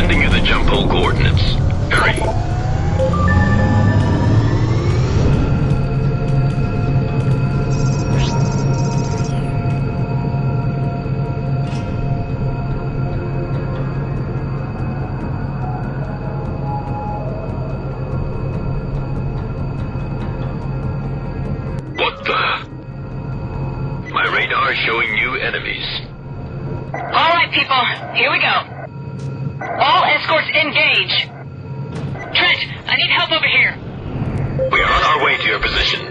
Sending you the jump hole coordinates. Hurry. What the? My radar showing you enemies. All right, people, here we go. All escorts engage. Trent, I need help over here. We are on our way to your position.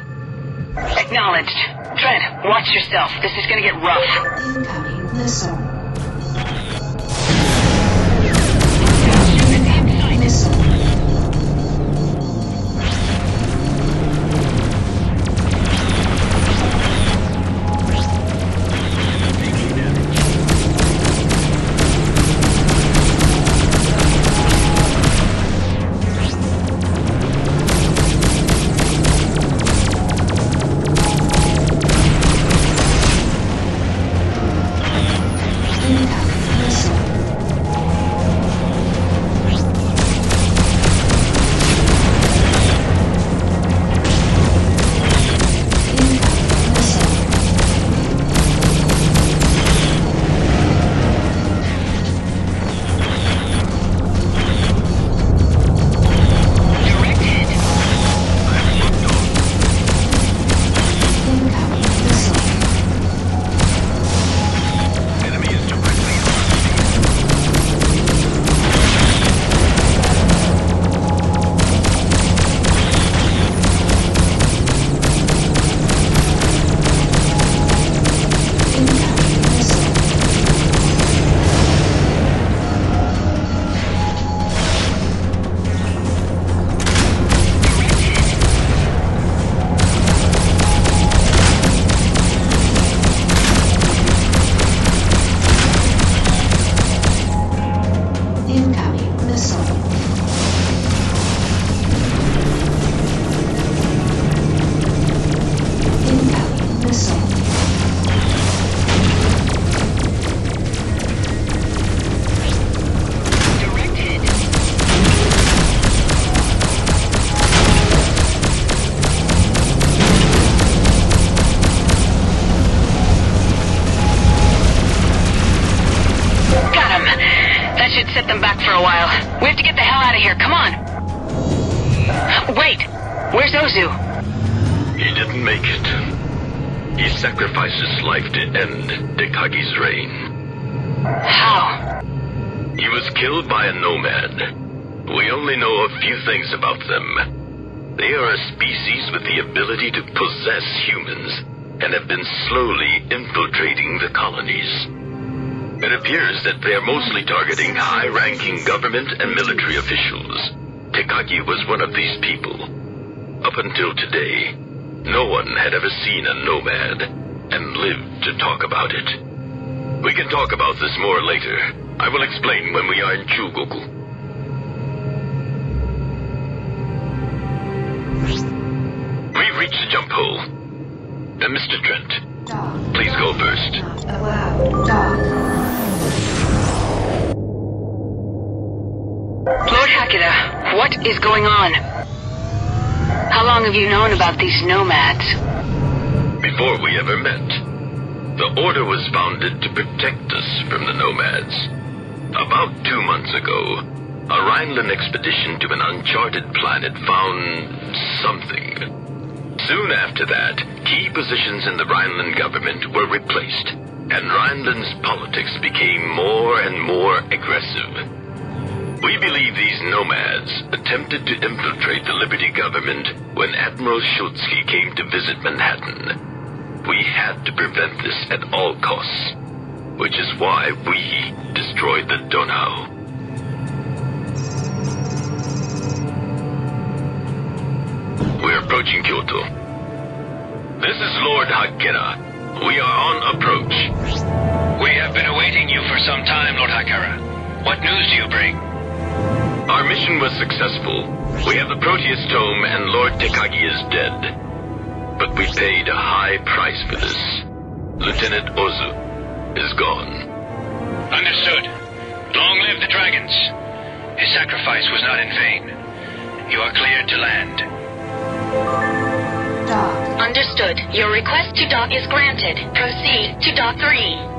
Acknowledged. Trent, watch yourself. This is gonna get rough. Incoming missile. Missile. Should set them back for a while. We have to get the hell out of here. Come on. Wait. Where's Ozu? He didn't make it. He sacrificed his life to end Tekagi's reign. How? He was killed by a nomad. We only know a few things about them. They are a species with the ability to possess humans and have been slowly infiltrating the colonies. It appears that they are mostly targeting high-ranking government and military officials. Tekagi was one of these people. Up until today, no one had ever seen a nomad and lived to talk about it. We can talk about this more later. I will explain when we are in Chugoku. We've reached the jump hole. Uh, Mr. Trent, please go first. Allowed. Dock. Hakkera, what is going on? How long have you known about these nomads? Before we ever met, the Order was founded to protect us from the nomads. About two months ago, a Rheinland expedition to an uncharted planet found something. Soon after that, key positions in the Rheinland government were replaced, and Rheinland's politics became more and more aggressive. These nomads attempted to infiltrate the Liberty government when Admiral Schultzky came to visit Manhattan. We had to prevent this at all costs, which is why we destroyed the Donau. We're approaching Kyoto. This is Lord Hakkera. We are on approach. We have been awaiting you for some time, Lord Hakkera. What news do you bring? Our mission was successful. We have the Proteus Tome and Lord Tekagi is dead. But we paid a high price for this. Lieutenant Ozu is gone. Understood. Long live the dragons. His sacrifice was not in vain. You are cleared to land. Dock. Understood. Your request to dock is granted. Proceed to dock 3.